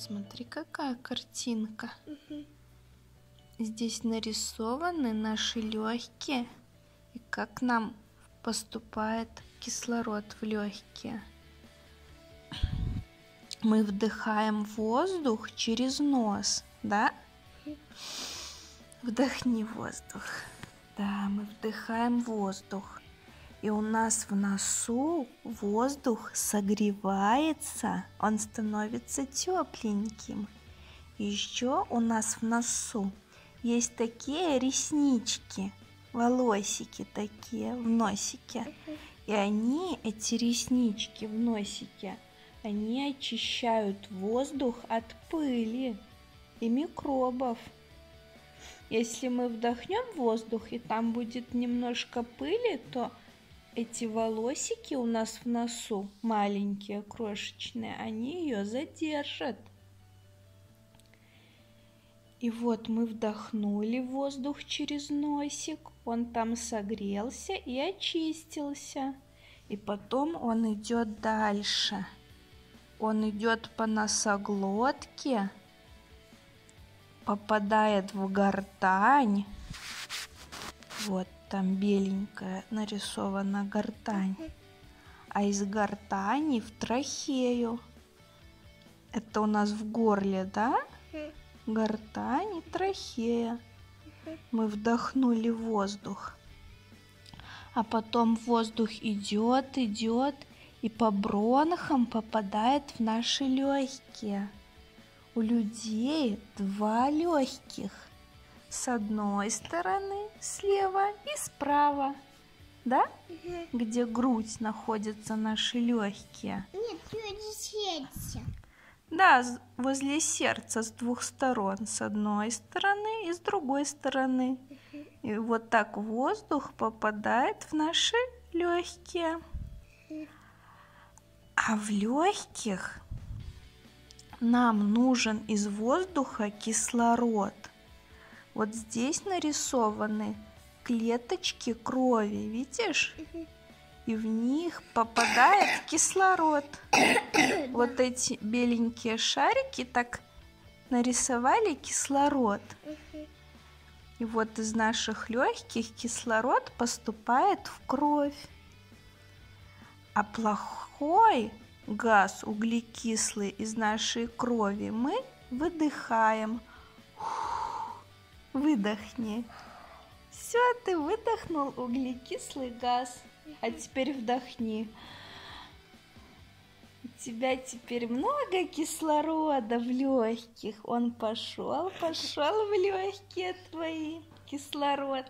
Смотри, какая картинка. Здесь нарисованы наши легкие и как нам поступает кислород в легкие. Мы вдыхаем воздух через нос, да? Вдохни воздух. Да, мы вдыхаем воздух. И у нас в носу воздух согревается, он становится тепленьким. Еще у нас в носу есть такие реснички, волосики такие в носике. И они, эти реснички в носике, они очищают воздух от пыли и микробов. Если мы вдохнем воздух и там будет немножко пыли, то эти волосики у нас в носу, маленькие, крошечные, они ее задержат. И вот мы вдохнули воздух через носик, он там согрелся и очистился. И потом он идет дальше. Он идет по носоглотке, попадает в гортань. Вот там беленькая нарисована гортань. А из гортани в трахею. Это у нас в горле, да? Гортань и трахея. Мы вдохнули воздух. А потом воздух идет, идет и по бронхам попадает в наши легкие. У людей два легких с одной стороны слева и справа. Да? Угу. Где грудь находятся наши легкие. Нет, люди сердце. Да, возле сердца с двух сторон. С одной стороны и с другой стороны. И вот так воздух попадает в наши легкие. А в легких нам нужен из воздуха кислород. Вот здесь нарисованы клеточки крови, видишь? И в них попадает кислород. Вот эти беленькие шарики так нарисовали кислород. И вот из наших легких кислород поступает в кровь. А плохой газ углекислый из нашей крови мы выдыхаем. Выдохни. Все, ты выдохнул углекислый газ. А теперь вдохни. У тебя теперь много кислорода в легких. Он пошел, пошел в легкие твои кислород.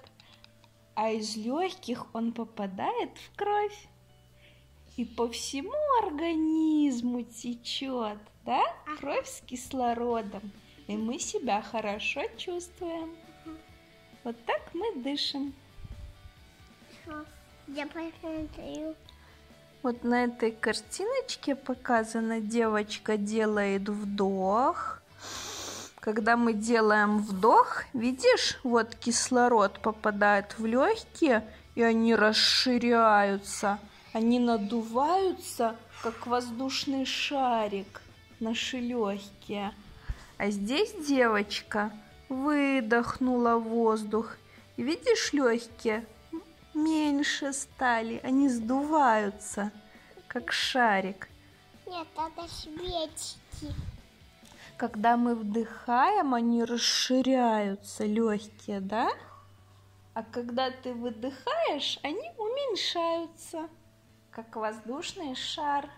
А из легких он попадает в кровь. И по всему организму течет, да? Кровь с кислородом и мы себя хорошо чувствуем. Вот так мы дышим. Я посмотрю. Вот на этой картиночке показана девочка делает вдох. Когда мы делаем вдох, видишь, вот кислород попадает в легкие, и они расширяются. Они надуваются, как воздушный шарик, наши легкие. А здесь девочка выдохнула воздух. Видишь, легкие меньше стали, они сдуваются, как шарик. Нет, это свечки. Когда мы вдыхаем, они расширяются, легкие, да? А когда ты выдыхаешь, они уменьшаются, как воздушный шар.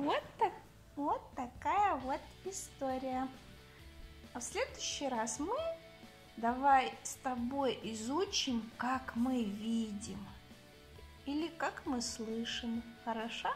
Вот, так, вот такая вот история. А в следующий раз мы давай с тобой изучим, как мы видим или как мы слышим. Хорошо?